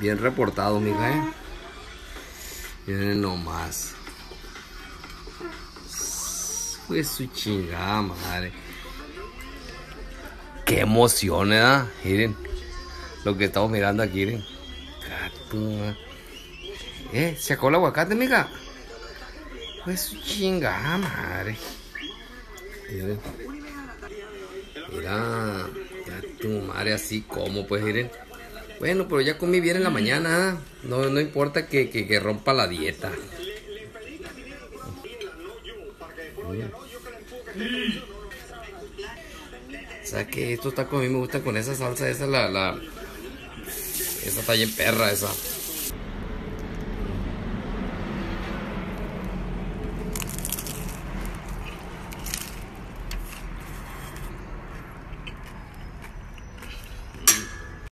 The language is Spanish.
Bien reportado, mija, ¿eh? Miren nomás. Pues su chingada madre. Qué emoción, ¿eh? Miren. Lo que estamos mirando aquí, miren. ¿Eh? ¿Se acabó el aguacate, mija? Pues su chingada madre. Miren. Mira. Ya tu madre así como, pues miren. Bueno, pero ya comí bien en la mañana. ¿ah? No, no importa que, que, que rompa la dieta. O sea que estos tacos a mí me gustan con esa salsa, esa la, la esa está bien perra esa.